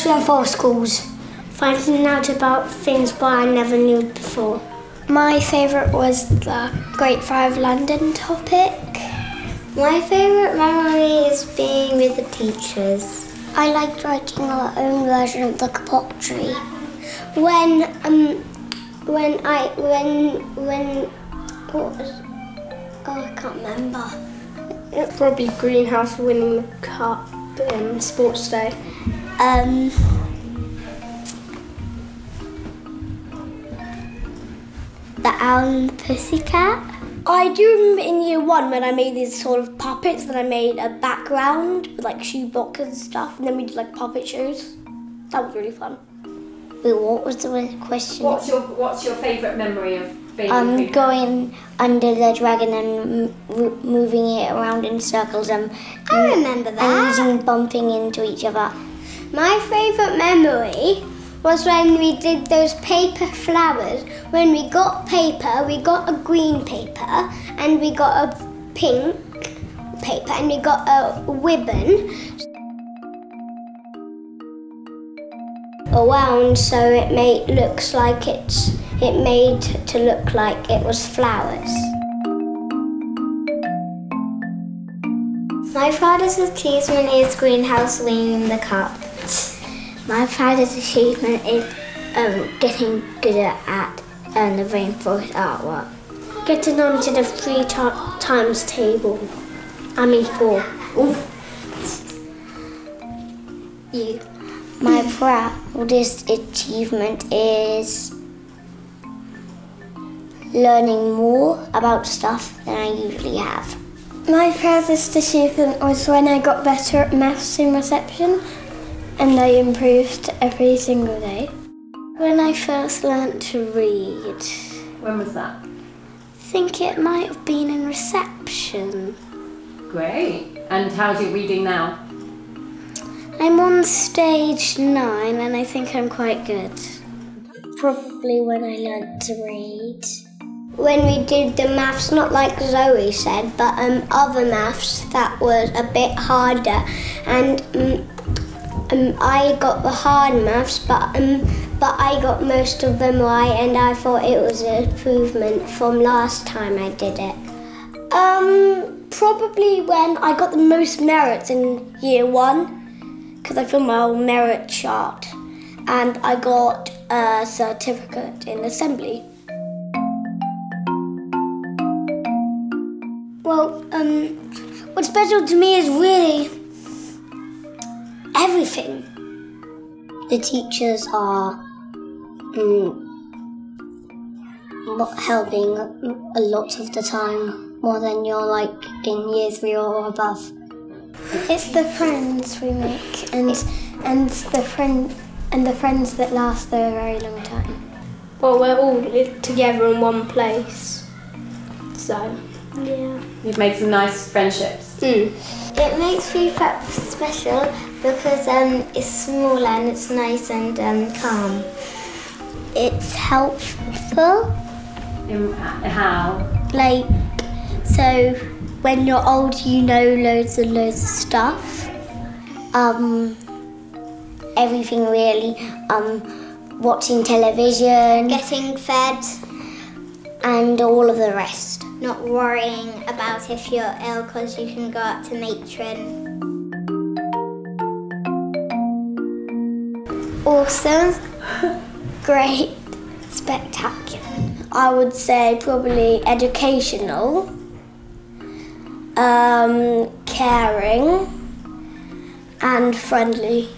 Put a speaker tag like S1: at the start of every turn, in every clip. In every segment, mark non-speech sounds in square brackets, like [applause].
S1: Especially for schools. Finding out about things but I never knew before. My favourite was the Great Fire of London topic.
S2: My favourite memory is being with the teachers.
S1: I liked writing our own version of the pottery. When um when I when when what was oh I can't remember.
S3: It's probably Greenhouse winning the cup in sports day.
S1: Um The Owl and the Pussycat.
S3: I do remember in year one when I made these sort of puppets that I made a background with like shoe boxes and stuff, and then we did like puppet shows. That was really fun.
S1: Wait, what was the question?
S4: What's your What's your favourite memory of
S1: um,
S4: Greenhouse?
S1: going under the dragon and moving it around in circles and
S2: I remember
S1: and
S2: that.
S1: using bumping into each other.
S2: My favourite memory was when we did those paper flowers. When we got paper, we got a green paper and we got a pink paper and we got a ribbon around so it made looks like it's it made to look like it was flowers. My proudest achievement is Greenhouse the cup.
S1: My proudest achievement is um, getting good at um, the rainforest artwork.
S3: Getting onto the three ti- times table. I mean four.
S1: You. My proudest achievement is learning more about stuff than I usually have.
S3: My proudest achievement was when I got better at maths in reception and I improved every single day. When I first learnt to read,
S4: When was that?
S3: I think it might have been in reception.
S4: Great. And how's your reading now?
S3: I'm on stage nine and I think I'm quite good. Probably when I learnt to read.
S2: When we did the maths, not like Zoe said, but um, other maths that was a bit harder, and um, um, I got the hard maths, but um, but I got most of them right, and I thought it was an improvement from last time I did it.
S3: Um, probably when I got the most merits in year one, because I filled my whole merit chart, and I got a certificate in assembly. Well, um, what's special to me is really everything.
S1: The teachers are mo- helping a lot of the time more than you're like in year three or above.
S3: It's the friends we make, and and the friend and the friends that last for a very long time. Well, we're all together in one place, so yeah.
S4: You've made some nice friendships.
S3: Mm.
S2: It makes me prep special because um, it's smaller and it's nice and um, calm.
S1: It's helpful,
S4: In, how?
S1: like so when you're old you know loads and loads of stuff. Um, everything really. Um, watching television
S2: Getting fed,
S1: and all of the rest.
S2: Not worrying about if you're ill because you can go up to matron.
S3: Awesome, [laughs] great, spectacular. I would say probably educational, um, caring, and friendly.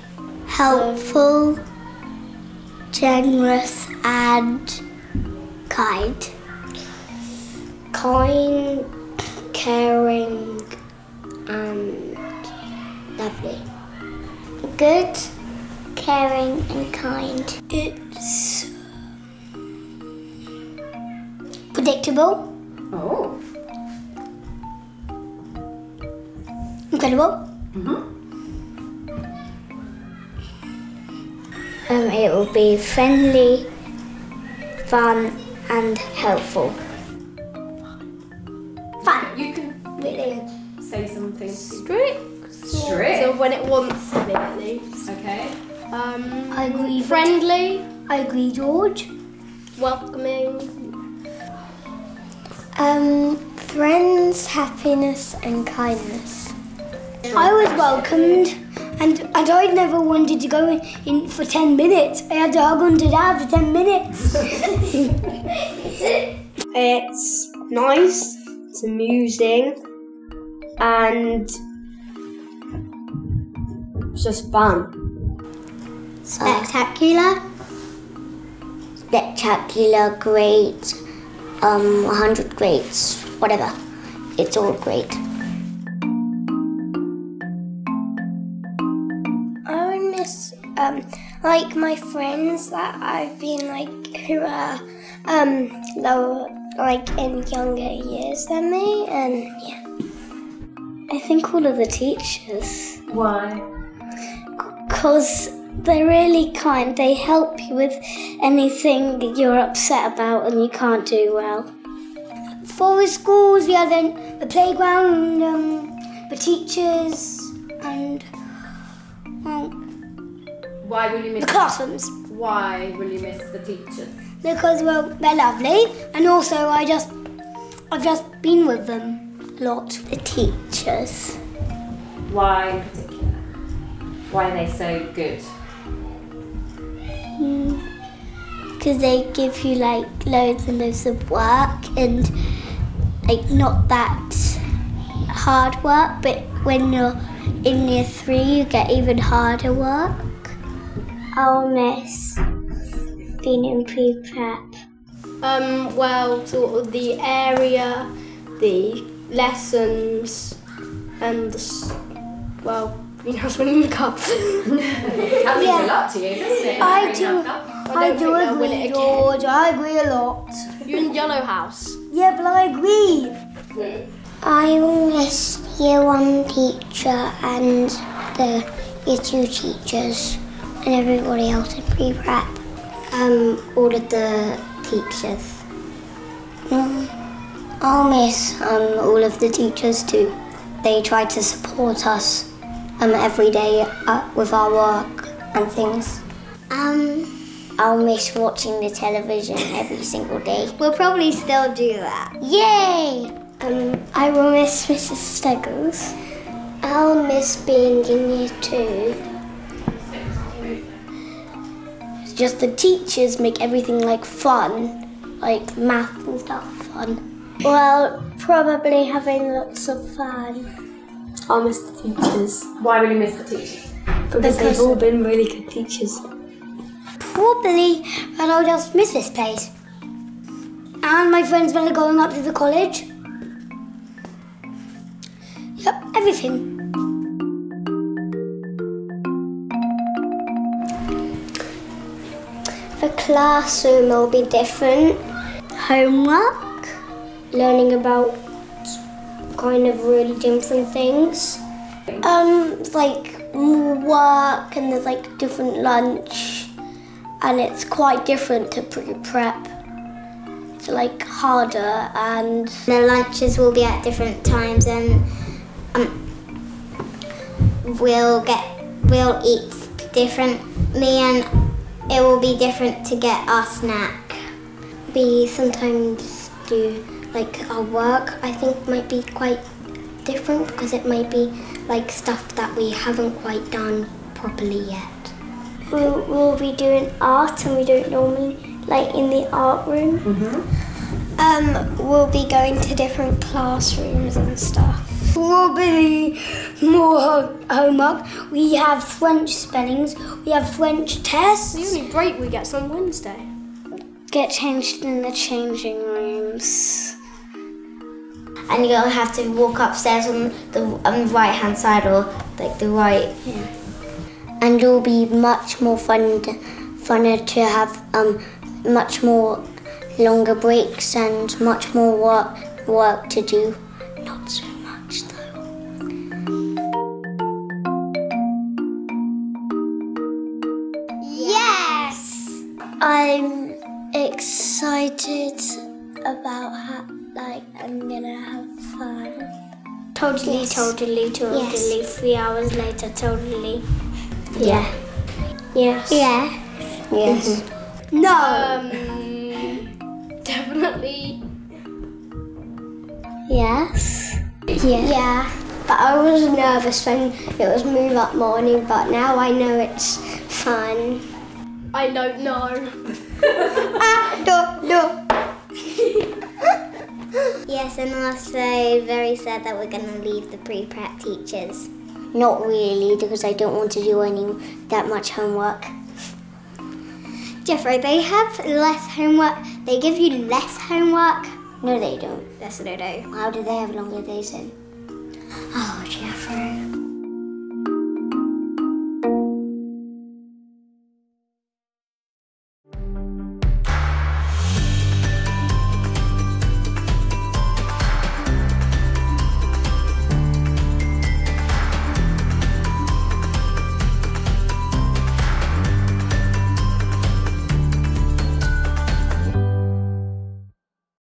S1: Helpful, generous, and kind.
S3: Kind, caring, and lovely.
S1: Good, caring, and kind.
S3: It's
S1: Predictable,
S4: Oh.
S1: incredible.
S4: Mhm.
S1: Um, it will be friendly, fun, and helpful.
S3: When it wants to be at least.
S4: Okay.
S2: Um,
S3: I agree.
S2: friendly,
S3: I agree, George.
S2: welcoming.
S3: Um, friends, happiness, and kindness. I was welcomed, and and I never wanted to go in for ten minutes. I had to hug on to dad for ten minutes. [laughs]
S2: It's nice, it's amusing, and it's just fun.
S1: Spectacular. Spectacular, great, um, 100 greats, whatever. It's all great.
S3: I would miss um like my friends that I've been like who are um lower like in younger years than me and yeah. I think all of the teachers
S4: Why?
S3: Because they're really kind. They help you with anything that you're upset about and you can't do well. For the schools, we have then the playground, um, the teachers, and well,
S4: Why will you miss
S3: the classrooms.
S4: Why will you miss the teachers?
S3: because well they're lovely and also I just I've just been with them a lot.
S1: The teachers.
S4: Why? Why are they so good?
S1: Because they give you like loads and loads of work and like not that hard work, but when you're in year three, you get even harder work. I'll miss being in pre prep.
S2: Um, well, sort of the area, the lessons, and the, s- well, greenhouse winning the cup.
S4: That means a lot to you, doesn't it?
S3: I
S4: Bring
S3: do.
S4: that.
S3: I,
S2: don't
S3: do
S2: think they'll win
S3: agree,
S2: it again.
S3: George. I agree a lot.
S2: You're in Yellow House.
S3: Yeah, but I agree.
S1: I will miss year one teacher and the year two teachers and everybody else in pre prep. Um, all of the teachers. Mm, I'll miss um, all of the teachers too. They try to support us um, every day uh, with our work and things. Um, I'll miss watching the television every single day.
S3: We'll probably still do that.
S1: Yay!
S3: Um, I will miss Mrs. Steggles.
S1: I'll miss being in year two.
S3: It's just the teachers make everything like fun, like math and stuff fun. Well, probably having lots of fun.
S2: I'll miss the teachers
S4: Why will you miss the teachers?
S2: because they've all been really good teachers.
S3: Probably that I'll just miss this place. And my friends when they're going up to the college. Yep, everything.
S1: The classroom will be different.
S3: Homework.
S1: Learning about kind of really different things.
S3: Um, like more work and there's like different lunch, and it's quite different to pre-prep. It's like harder and
S1: The lunches will be at different times and um, we'll get we'll eat differently and it will be different to get our snack. We sometimes do like our work I think might be quite different because it might be like stuff that we haven't quite done properly yet.
S3: we'll, we'll be doing art and we don't normally like in the art room. Um, we'll be going to different classrooms and stuff. Probably more homework. We have French spellings. We have French tests.
S2: The only break we get's on Wednesday.
S3: Get changed in the changing rooms.
S1: And you'll have to walk upstairs on the on the right hand side or like the right. Yeah. And it'll be much more fun, to, funner to have um much more longer breaks and much more work work to do. Not so much though.
S3: Yes! I'm excited about how, like, I'm gonna have fun. Totally, totally, totally.
S1: Yes.
S3: Three hours later, totally.
S1: Yeah.
S2: Yes.
S1: Yeah. Yes.
S2: No.
S5: Um, definitely.
S1: yes.
S2: yeah. Yeah. But I was nervous when it was move up morning, but now I know it's fun.
S5: I don't know.
S2: Ah, no, no.
S1: Yes, and also very sad that we're going to leave the pre-prep teachers. Not really, because I don't want to do any that much homework.
S2: Jeffrey, they have less homework. They give you less homework.
S1: No, they don't.
S2: Yes, they do.
S1: How do they have longer days then?
S2: Oh, Jeff.